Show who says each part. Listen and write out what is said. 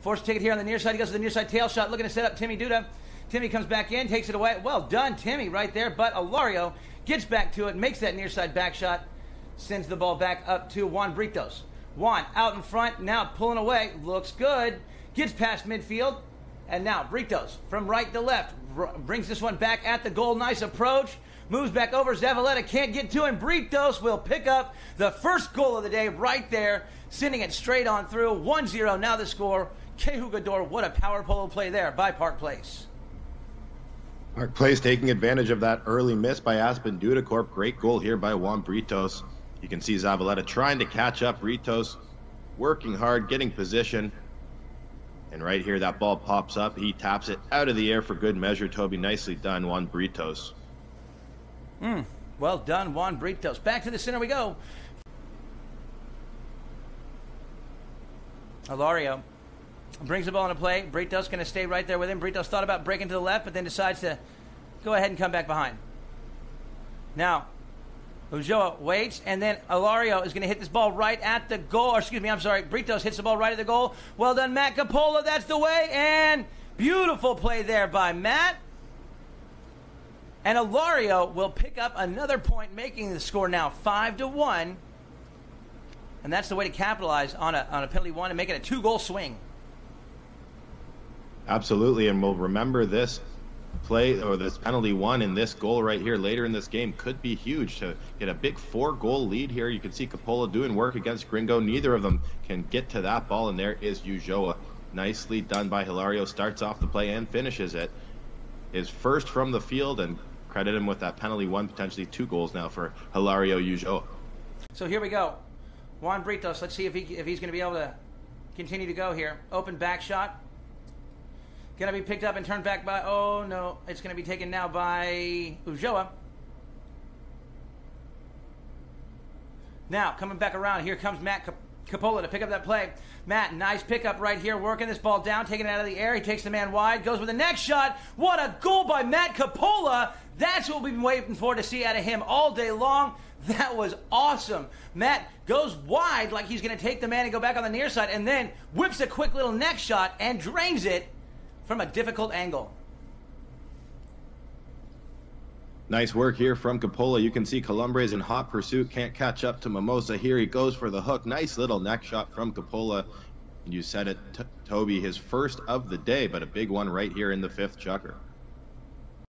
Speaker 1: Force ticket here on the near side. He goes to the near side tail shot, looking to set up Timmy Dutta. Timmy comes back in, takes it away. Well done, Timmy, right there. But Hilario gets back to it, makes that near side back shot, sends the ball back up to Juan Britos. Juan out in front, now pulling away, looks good, gets past midfield, and now Britos from right to left brings this one back at the goal. Nice approach. Moves back over. Zavaleta can't get to him. Britos will pick up the first goal of the day right there, sending it straight on through. 1 0 now the score. Kehugador, what a power polo play there by Park Place.
Speaker 2: Park Place taking advantage of that early miss by Aspen Dutta Corp. Great goal here by Juan Britos. You can see Zavaleta trying to catch up. Britos working hard, getting position. And right here, that ball pops up. He taps it out of the air for good measure. Toby, nicely done, Juan Britos.
Speaker 1: Mm, well done, Juan Britos. Back to the center we go. Hilario brings the ball into play. Britos going to stay right there with him. Britos thought about breaking to the left, but then decides to go ahead and come back behind. Now, Ulloa waits, and then Hilario is going to hit this ball right at the goal. Or excuse me, I'm sorry. Britos hits the ball right at the goal. Well done, Matt Coppola. That's the way. And beautiful play there by Matt. And Hilario will pick up another point, making the score now five to one. And that's the way to capitalize on a on a penalty one and make it a two goal swing.
Speaker 2: Absolutely, and we'll remember this play or this penalty one and this goal right here later in this game could be huge to get a big four goal lead here. You can see Coppola doing work against Gringo. Neither of them can get to that ball, and there is Ulloa. Nicely done by Hilario. Starts off the play and finishes it. Is first from the field and credit him with that penalty one, potentially two goals now for Hilario Ulloa.
Speaker 1: So here we go. Juan Britos, let's see if, he, if he's going to be able to continue to go here. Open back shot. Going to be picked up and turned back by, oh no, it's going to be taken now by Ulloa. Now, coming back around, here comes Matt Coppola to pick up that play. Matt, nice pickup right here, working this ball down, taking it out of the air. He takes the man wide, goes with the next shot. What a goal by Matt Coppola! That's what we've been waiting for to see out of him all day long. That was awesome. Matt goes wide like he's going to take the man and go back on the near side, and then whips a quick little neck shot and drains it from a difficult angle.
Speaker 2: Nice work here from Coppola. You can see Colombres in hot pursuit. Can't catch up to Mimosa. Here he goes for the hook. Nice little neck shot from Coppola. You said it, Toby, his first of the day, but a big one right here in the fifth chukker.